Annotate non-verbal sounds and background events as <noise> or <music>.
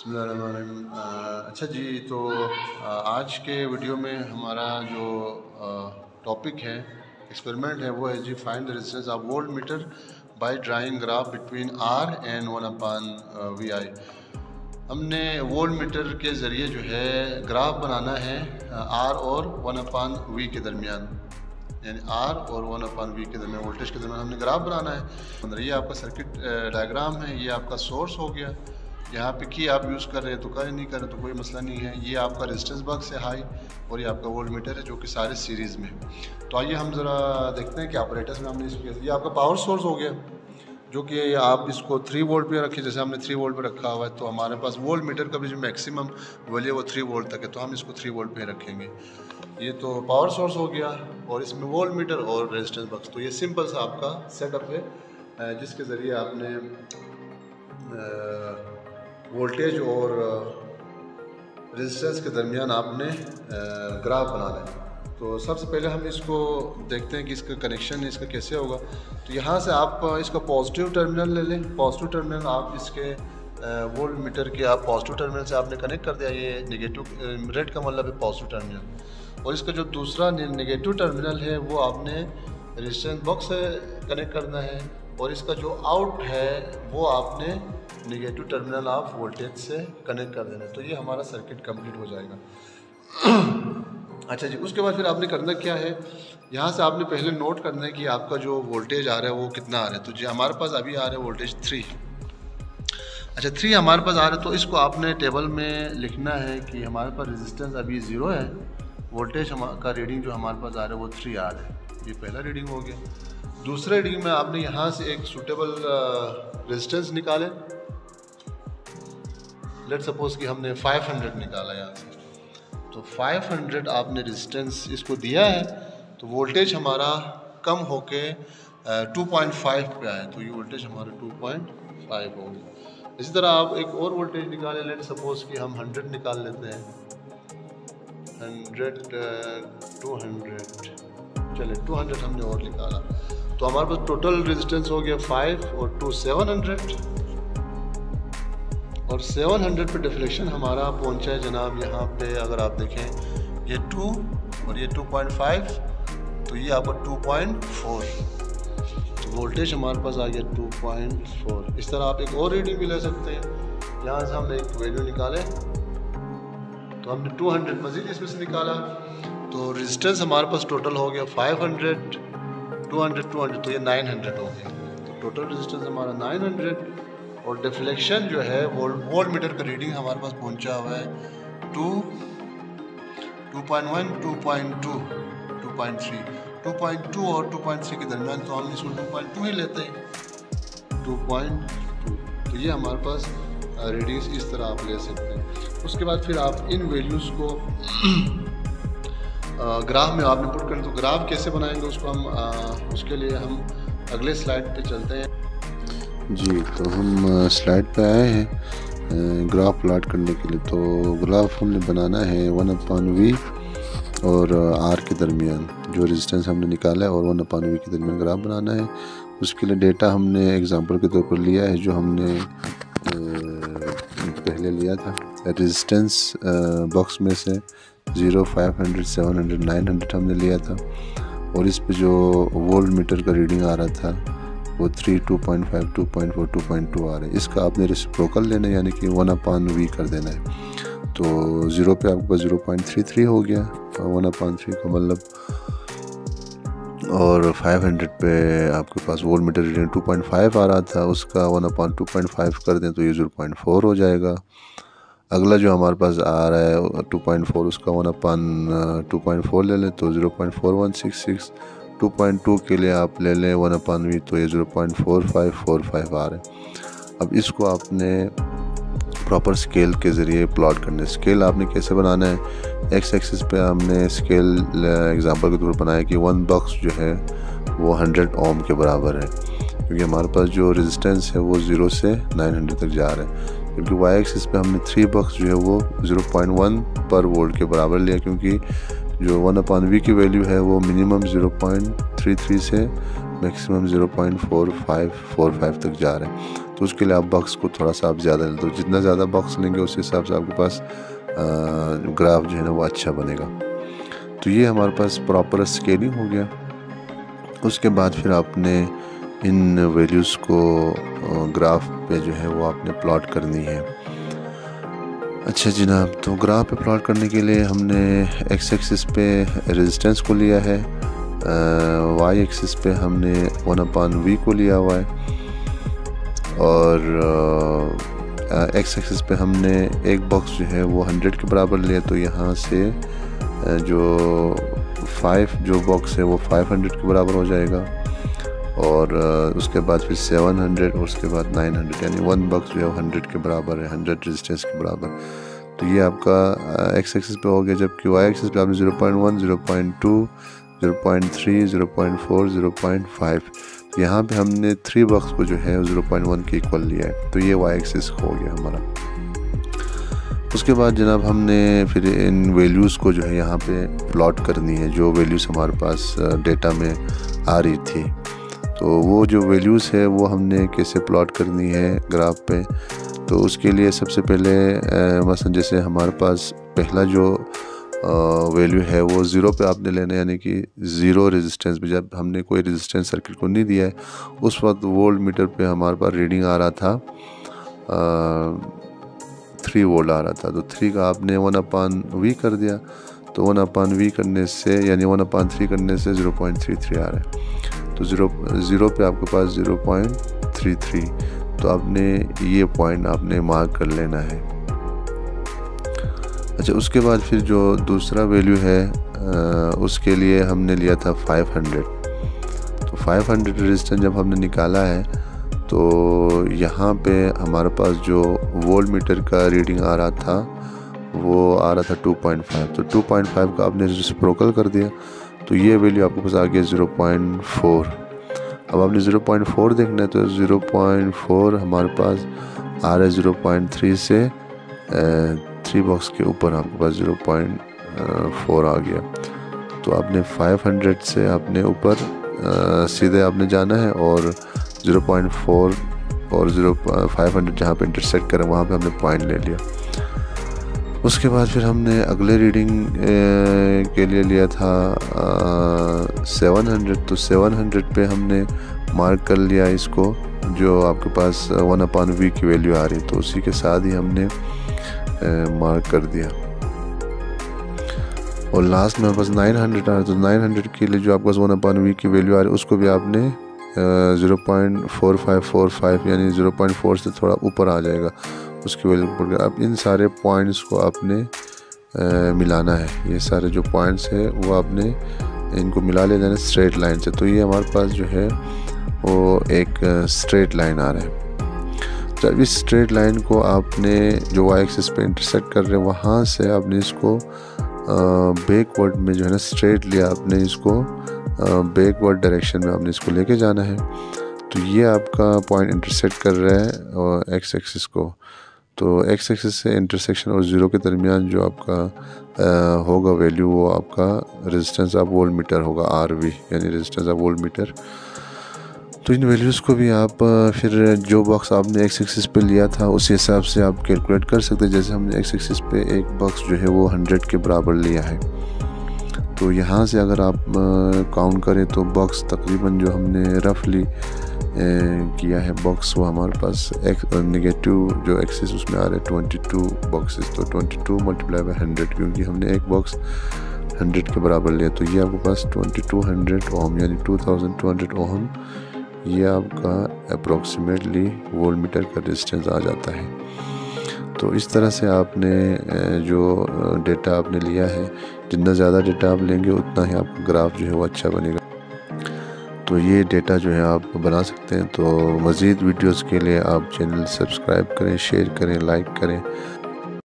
बसमीम अच्छा जी तो आज के वीडियो में हमारा जो टॉपिक है एक्सपेरिमेंट है, वो है जी find the resistance of volt meter by drawing graph between R and one upon V I हमने वोल्ट मीटर के ज़रिए जो है ग्राफ बनाना है आर और वन अपान वी के दरमियान। यानी आर और वन अपान वी के दरमियान वोल्टेज के दरमियान हमने ग्राफ बनाना है। ये आपका सर्किट डायग्राम है, ये आपका सोर्स हो गया। यहाँ पे की आप यूज़ कर रहे हैं तो करें, नहीं कर रहे तो कोई मसला नहीं है। ये आपका रेजिस्टेंस बॉक्स है हाई और ये आपका वोल्ट मीटर है जो कि सारे सीरीज़ में तो आइए हम ज़रा देखते हैं कि ऑपरेटर्स में हमने इसको ये आपका पावर सोर्स हो गया, जो कि आप इसको थ्री वोल्ट पे रखें, जैसे हमने थ्री वोल्ट पे रखा हुआ है तो हमारे पास वोल्ट मीटर का भी जो मैक्सिमम वैल्यू वो थ्री वोल्ट तक है तो हम इसको थ्री वोल्ट पे रखेंगे। ये तो पावर सोर्स हो गया और इसमें वोल्ट मीटर और रेजिस्टेंस बॉक्स तो ये सिंपल सा आपका सेटअप है जिसके ज़रिए आपने वोल्टेज और रेजिस्टेंस के दरमियान आपने ग्राफ बनाना है तो सबसे पहले हम इसको देखते हैं कि इसका कनेक्शन इसका कैसे होगा। तो यहाँ से आप इसका पॉजिटिव टर्मिनल ले लें। पॉजिटिव टर्मिनल आप इसके वोल्ट मीटर के आप पॉजिटिव टर्मिनल से आपने कनेक्ट कर दिया। ये नेगेटिव रेड का मतलब है पॉजिटिव टर्मिनल और इसका जो दूसरा नेगेटिव टर्मिनल है, वो आपने रेजिस्टेंस बॉक्स से कनेक्ट करना है। और इसका जो आउट है, वो आपने निगेटिव टर्मिनल ऑफ़ वोल्टेज से कनेक्ट कर देना तो ये हमारा सर्किट कंप्लीट हो जाएगा। <clears throat> अच्छा जी, उसके बाद फिर आपने करना क्या है? यहाँ से आपने पहले नोट करना है कि आपका जो वोल्टेज आ रहा है वो कितना आ रहा है। तो जी, हमारे पास अभी आ रहा है वोल्टेज थ्री अच्छा थ्री हमारे पास आ रहा है तो इसको आपने टेबल में लिखना है कि हमारे पास रेजिस्टेंस अभी ज़ीरो है। वोल्टेज का रीडिंग जो हमारे पास आ रहा है वो थ्री आ रहा है। ये पहला रीडिंग हो गया। दूसरे रीडिंग में आपने यहाँ से एक सूटेबल रेजिस्टेंस निकाले। लेट सपोज़ कि हमने 500 निकाला यहाँ से। तो 500 आपने रेजिस्टेंस इसको दिया है तो वोल्टेज हमारा कम होके 2.5 पे आए तो ये वोल्टेज हमारा 2.5 हो गया। इसी तरह आप एक और वोल्टेज निकालें। लेट सपोज़ कि हम 100 निकाल लेते हैं। 100 200 चले 200 हमने और निकाला। तो हमारे पास टोटल रेजिस्टेंस हो गया 5 और 2 700 और 700 पे डिफ्लेक्शन हमारा पहुँचा है जनाब यहाँ पे, अगर आप देखें, ये 2 और ये 2.5 तो ये आपका 2.4 तो वोल्टेज हमारे पास आ गया 2.4 इस तरह आप एक और रीडिंग भी ले सकते हैं। यहाँ से हमने एक वैल्यू निकाले। तो हमने 200 मज़ीद इसमें से निकाला। तो रेजिस्टेंस हमारे पास टोटल हो गया 500 200 200 तो ये 900 हो गया। तो टोटल रेजिस्टेंस हमारा 900 और डिफ्लेक्शन जो है वोल्ट वोल्ट मीटर का रीडिंग हमारे पास पहुँचा हुआ है two two point one two point two two point three two point two और टू पॉइंट थ्री के दरमियान तो हम इसको टू पॉइंट टू ही लेते हैं। टू पॉइंट टू तो ये हमारे पास रीडिंग्स इस तरह आप ले सकते हैं। उसके बाद फिर आप इन वैल्यूज़ को ग्राफ में आपने पुट करें तो ग्राफ कैसे बनाएँगे उसको हम उसके लिए हम अगले स्लाइड पे चलते हैं। जी तो हम स्लाइड पे आए हैं ग्राफ प्लाट करने के लिए। तो ग्राफ हमने बनाना है वन अपान वी और आर के दरमियान। जो रेजिस्टेंस हमने निकाला है और वन अपान वी के दरमियान ग्राफ बनाना है। उसके लिए डेटा हमने एग्जांपल के तौर पर लिया है, जो हमने पहले लिया था। रेजिस्टेंस बॉक्स में से zero five hundred seven hundred nine hundred हमने लिया था। और इस पर जो वोल्ट मीटर का रीडिंग आ रहा था वो three two point five two point four two point two आ रहे हैं। इसका आपने रिस्प्रोकल लेना है, यानी कि वन अपान वी कर देना है। तो ज़ीरो पे आपके पास ज़ीरो पॉइंट थ्री थ्री हो गया, और वन अपान थ्री का मतलब और 500 पे आपके पास वोल्ट मीटर रीडिंग 2.5 आ रहा था, उसका one upon two point five कर दें तो ये 0.4 हो जाएगा। अगला जो हमारे पास आ रहा है 2.4 उसका one upon two point four ले लें तो 0.4166 2.2 के लिए आप ले लें वन अपान वी तो ये zero point four five four five आ रहे हैं। अब इसको आपने प्रॉपर स्केल के ज़रिए प्लॉट करना है। स्केल आपने कैसे बनाना है? एक्स एक्सिस पे हमने स्केल एग्जांपल के तौर पर बनाया कि वन बॉक्स जो है वो हंड्रेड ओम के बराबर है। क्योंकि हमारे पास जो रेजिस्टेंस है वो ज़ीरो से नाइन हंड्रेड तक जा रहा है। क्योंकि वाई एक्सिस पे हमने थ्री बॉक्स जो है वो ज़ीरो पॉइंट वन पर वोल्ट के बराबर लिया क्योंकि जो वन अपान वी की वैल्यू है वो minimum zero point three three से maximum zero point four five four five तक जा रहे हैं। तो उसके लिए आप बॉक्स को थोड़ा सा आप ज़्यादा लें तो जितना ज़्यादा बॉक्स लेंगे उस हिसाब से आपके पास ग्राफ जो है ना वो अच्छा बनेगा। तो ये हमारे पास प्रॉपर स्केलिंग हो गया। उसके बाद फिर आपने इन वैल्यूज़ को ग्राफ पे जो है वो आपने प्लॉट करनी है। अच्छा जनाब तो ग्राफ पे प्लॉट करने के लिए हमने एक्स एक्सिस पे रेजिस्टेंस को लिया है वाई एक्सिस पे हमने वन अपान वी को लिया हुआ है, और एक्स एक्सिस पे हमने एक बॉक्स जो है वो हंड्रेड के बराबर लिया तो यहाँ से जो फाइव जो बॉक्स है वो फाइव हंड्रेड के बराबर हो जाएगा। और उसके बाद फिर सेवन हंड्रेड और उसके बाद नाइन हंड्रेड, यानी वन बक्स जो है हंड्रेड के बराबर है, हंड्रेड रेजिस्टेंस के बराबर। तो ये आपका एक्स एक्सिस पे हो गया जबकि वाई एक्सिस पे आपने zero point one, zero point two, zero point three, zero point four, zero point five. यहाँ पे हमने थ्री बक्स को जो है ज़ीरो पॉइंट वन के इक्वल लिया है तो ये वाई एक्सिस हो गया हमारा। उसके बाद जनाब हमने फिर इन वैल्यूज़ को जो है यहाँ पे प्लॉट करनी है, जो वैल्यूज़ हमारे पास डेटा में आ रही थी। तो वो जो वैल्यूज़ है, वो हमने कैसे प्लॉट करनी है ग्राफ पे? तो उसके लिए सबसे पहले मसलन जैसे हमारे पास पहला जो वैल्यू है, वो ज़ीरो पे आपने लेना यानी कि ज़ीरो रेजिस्टेंस पे। जब हमने कोई रेजिस्टेंस सर्किट को नहीं दिया है, उस वक्त वोल्ट मीटर पे हमारे पास रीडिंग आ रहा था थ्री वोल्ट आ रहा था। तो थ्री का आपने वन अपान वी कर दिया तो वन अपान वी करने से, यानी वन अपान थ्री करने से ज़ीरो पॉइंट थ्री थ्री आ रहा है। तो ज़ीरो ज़ीरो पे आपके पास ज़ीरो पॉइंट थ्री थ्री तो आपने ये पॉइंट आपने मार्क कर लेना है। अच्छा उसके बाद फिर जो दूसरा वैल्यू है आ, उसके लिए हमने लिया था 500 तो 500 रेजिस्टेंस जब हमने निकाला है तो यहाँ पे हमारे पास जो वोल्ट मीटर का रीडिंग आ रहा था वो आ रहा था 2.5 तो 2.5 का आपने रिस्प्रोकल कर दिया। तो ये वैल्यू आपके पास आ गया 0.4 अब आपने 0.4 देखना है तो 0.4 हमारे पास आ रहा है 0.3 से थ्री बॉक्स के ऊपर आपके पास ज़ीरो पॉइंट फोर आ गया। तो आपने फाइव हंड्रेड से आपने ऊपर सीधे आपने जाना है और ज़ीरो पॉइंट फोर और ज़ीरो फाइव हंड्रेड जहाँ पर इंटरसेक्ट करें वहाँ पे हमने पॉइंट ले लिया। उसके बाद फिर हमने अगले रीडिंग के लिए लिया था सेवन हंड्रेड तो सेवन हंड्रेड पे हमने मार्क कर लिया इसको, जो आपके पास वन अपान वी की वैल्यू आ रही तो उसी के साथ ही हमने मार्क कर दिया। और लास्ट में बस 900 आ रहा तो 900 के लिए जो आपके पास वन अपन वी की वैल्यू आ रही उसको भी आपने zero point four five four five यानी ज़ीरो पॉइंट फोर से थोड़ा ऊपर आ जाएगा। उसकी वैल्यू ऊपर अब इन सारे पॉइंट्स को आपने आ, मिलाना है। ये सारे जो पॉइंट्स है वो आपने इनको मिला ले जाना स्ट्रेट लाइन से। तो ये हमारे पास जो है वो एक स्ट्रेट लाइन आ रहा है। जब इस स्ट्रेट लाइन को आपने जो वाई एक्सिस पे इंटरसेक्ट कर रहे हैं वहाँ से आपने इसको बैकवर्ड में जो है ना स्ट्रेट लिया आपने इसको बैकवर्ड डायरेक्शन में आपने इसको लेके जाना है। तो ये आपका पॉइंट इंटरसेक्ट कर रहा है एक्स एक्सिस को। तो एक्स एक्सिस से इंटरसेक्शन और ज़ीरो के दरमियान जो आपका आ, होगा वैल्यू वो आपका रेजिस्टेंस ऑफ़ वोल्ट मीटर होगा आर वी यानी रेजिस्टेंस ऑफ़ वोल्ट मीटर तो इन वैल्यूज़ को भी आप फिर जो बॉक्स आपने एक्स एक्सिस पे लिया था उसी हिसाब से आप कैलकुलेट कर सकते हैं। जैसे हमने एक्स एक्सिस पे एक बॉक्स जो है वो हंड्रेड के बराबर लिया है। तो यहाँ से अगर आप काउंट करें तो बॉक्स तकरीबन जो हमने रफली किया है बॉक्स वो हमारे पास एक नेगेटिव जो एक्सेस उसमें आ रहे हैं ट्वेंटी टू बॉक्सेस तो twenty two multiply by hundred क्योंकि हमने एक बॉक्स हंड्रेड के बराबर लिया तो ये आपके पास ट्वेंटी टू हंड्रेड ओम यानी two thousand two hundred ohm ये आपका अप्रोक्सीमेटली वोल्ट मीटर का डिस्टेंस आ जाता है। तो इस तरह से आपने जो डेटा आपने लिया है, जितना ज़्यादा डेटा आप लेंगे, उतना ही आपका ग्राफ जो है वो अच्छा बनेगा। तो ये डेटा जो है आप बना सकते हैं। तो मज़ीद वीडियोज़ के लिए आप चैनल सब्सक्राइब करें, शेयर करें, लाइक करें।